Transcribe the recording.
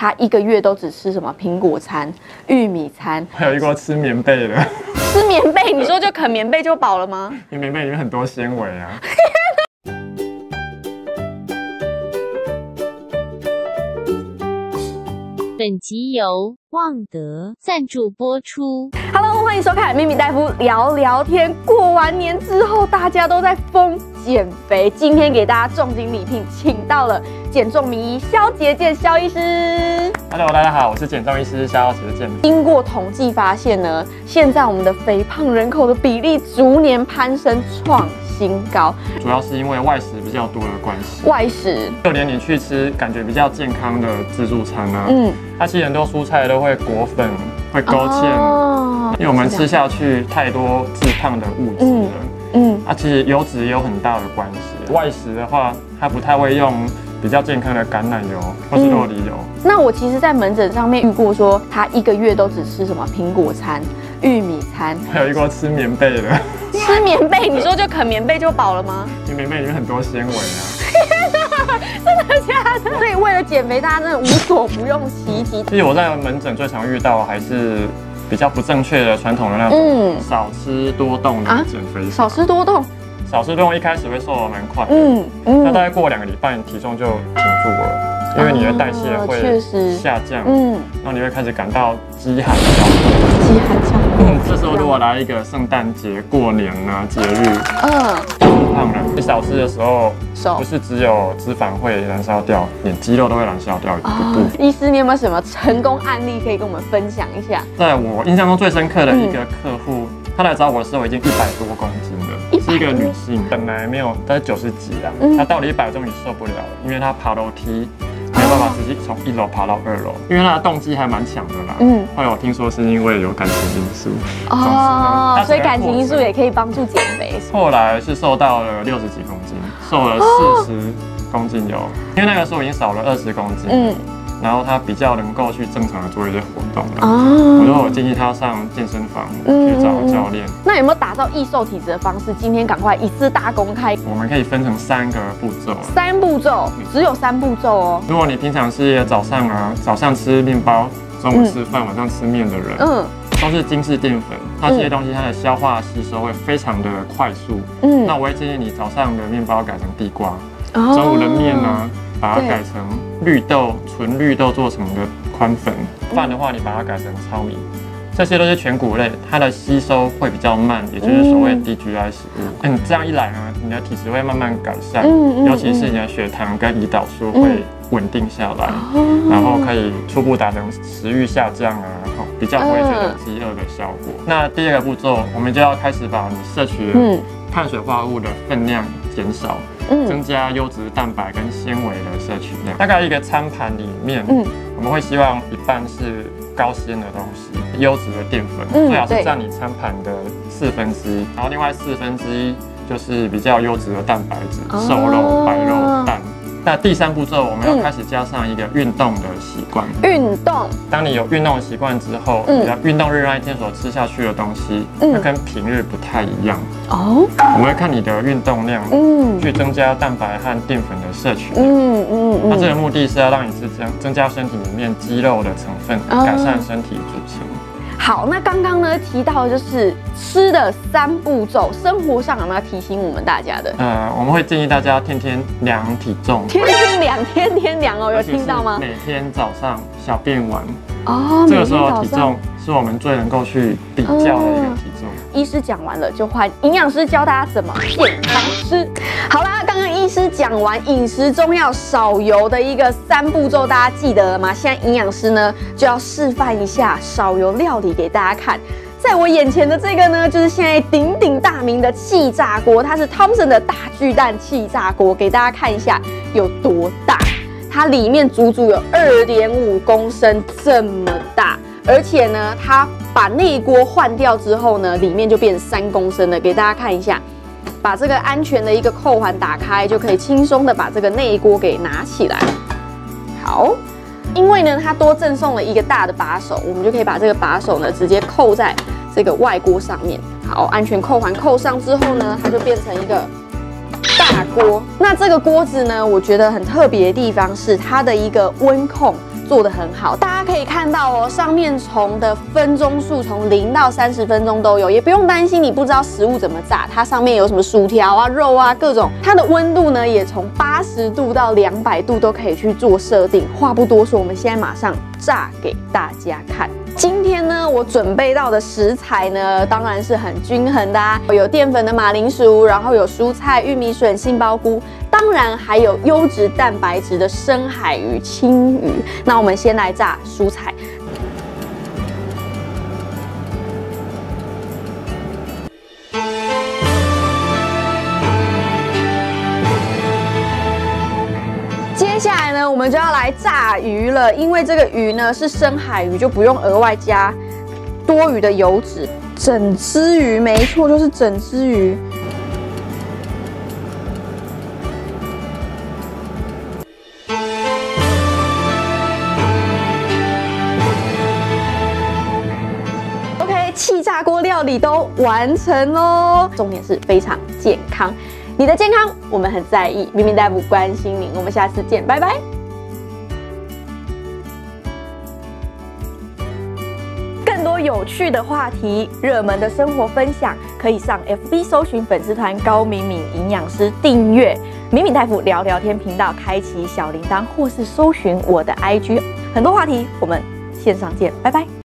他一个月都只吃什么苹果餐、玉米餐，还有一个吃棉被的，吃棉被，你说就啃棉被就饱了吗？因为棉被里面很多纤维啊。本集由旺德赞助播出。Hello，欢迎收看《秘密大夫聊聊天》。过完年之后，大家都在疯减肥。今天给大家重金礼聘，请到了减重名医肖杰健肖医师。Hello，大家好，我是减重医师肖杰健。经过统计发现呢，现在我们的肥胖人口的比例逐年攀升，创新高。主要是因为外食比较多的关系，外食，就连你去吃感觉比较健康的自助餐啊，嗯，它其实很多蔬菜都会裹粉，会勾芡，哦因为我们吃下去太多致胖的物质了。嗯，啊，其实油脂也有很大的关系。外食的话，它不太会用比较健康的橄榄油或是洛梨油。那我其实，在门诊上面遇过说，他一个月都只吃什么苹果餐、玉米餐，还有一锅吃棉被的，吃棉被，你说就啃棉被就饱了吗？因为棉被里面很多纤维啊。真的假的？所以为了减肥，大家真的无所不用其极。其实我在门诊最常遇到还是比较不正确的传统的那种嗯，少吃多动的啊减肥法。少吃多动。少吃多动一开始会瘦的蛮快的，嗯嗯。那大概过两个礼拜，你体重就停住了，因为你的代谢哦会下降，嗯，然后你会开始感到饥寒交迫。饥寒交嗯，这时候如果来一个圣诞节、过年啊节日，嗯，吃胖了，你少吃的时候，瘦不是只有脂肪会燃烧掉，连肌肉都会燃烧掉一哦部。医师，你有没有什么成功案例可以跟我们分享一下？在我印象中最深刻的一个客户，他来找我的时候已经一百多公斤了，是一个女性，本来没有，大概九十几啊嗯，她到了一百终于受不了了，因为她爬楼梯。没有办法直接从一楼爬到二楼，因为他的动机还蛮强的啦。嗯嗯，后来我听说是因为有感情因素。哦，所以感情因素也可以帮助减肥。后来是瘦到了六十几公斤，瘦了四十公斤有，因为那个时候已经少了二十公斤，嗯，然后他比较能够去正常的做一些活动了。哦我就我建议他上健身房嗯去找教练。那有没有打造易瘦体质的方式？今天赶快一次大公开，我们可以分成三个步骤。三步骤，只有三步骤哦。如果你平常是早上啊，早上吃面包，中午吃饭，晚上吃面的人，嗯都是精致淀粉，它这些东西它的消化吸收会非常的快速。嗯那我会建议你早上的面包改成地瓜，哦中午的面呢，把它改成绿豆，纯绿豆做成的宽粉。饭的话，你把它改成糙米。这些都是全谷类，它的吸收会比较慢，也就是所谓低 GI 食物。嗯，这样一来呢，你的体质会慢慢改善，嗯嗯尤其是你的血糖跟胰岛素会稳定下来，哦然后可以初步达成食欲下降啊，然后比较不会觉得饥饿的效果。那第二个步骤，我们就要开始把你摄取碳水化合物的分量减少。嗯增加优质蛋白跟纤维的摄取量。大概一个餐盘里面，嗯我们会希望一半是高纤的东西，优质的淀粉，嗯最好是占你餐盘的四分之一，然后另外四分之一就是比较优质的蛋白质，哦瘦肉、白肉、蛋。那第三步骤，我们要嗯开始加上一个运动的习惯。运动，当你有运动的习惯之后，嗯你的运动日那一天所吃下去的东西，嗯会跟平日不太一样。哦，我们会看你的运动量，嗯去增加蛋白和淀粉的摄取量。嗯嗯那这个嗯，目的是要让你是增增加身体里面肌肉的成分，哦改善身体组成。好，那刚刚呢提到的就是吃的三步骤，生活上有没有提醒我们大家的？呃，我们会建议大家天天量体重，天天量，天天量哦，有听到吗？每天早上小便完，哦，这个时候体重是我们最能够去比较的一个体重。医师讲完了，就换营养师教大家怎么健康吃。好啦，刚刚医师讲完饮食中要少油的一个三步骤，大家记得了吗？现在营养师呢就要示范一下少油料理给大家看。在我眼前的这个呢，就是现在鼎鼎大名的气炸锅，它是 Thompson 的大巨蛋气炸锅，给大家看一下有多大。它里面足足有二点五公升这么大，而且呢，它把内锅换掉之后呢，里面就变三公升了。给大家看一下，把这个安全的一个扣环打开，就可以轻松的把这个内锅给拿起来。好，因为呢，它多赠送了一个大的把手，我们就可以把这个把手呢直接扣在这个外锅上面。好，安全扣环扣上之后呢，它就变成一个锅。那这个锅子呢，我觉得很特别的地方是它的一个温控做得很好。大家可以看到哦，上面从的分钟数从零到三十分钟都有，也不用担心你不知道食物怎么炸，它上面有什么薯条啊、肉啊各种，它的温度呢也从八十度到两百度都可以去做设定。话不多说，我们现在马上炸给大家看。今天呢，我准备到的食材呢，当然是很均衡的啊，有淀粉的马铃薯，然后有蔬菜、玉米笋、杏鲍菇，当然还有优质蛋白质的深海鱼、青鱼。那我们先来炸蔬菜。我们就要来炸鱼了。因为这个鱼呢是深海鱼，就不用额外加多余的油脂。整只鱼，没错，就是整只鱼。OK，气炸锅料理都完成喽。重点是非常健康。你的健康我们很在意，明明大夫关心您，我们下次见，拜拜。有趣的话题、热门的生活分享，可以上 FB 搜寻粉丝团高敏敏营养师订阅敏敏大夫聊聊天频道，开启小铃铛，或是搜寻我的 IG，很多话题我们线上见，拜拜。